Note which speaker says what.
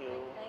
Speaker 1: you.
Speaker 2: Thank you.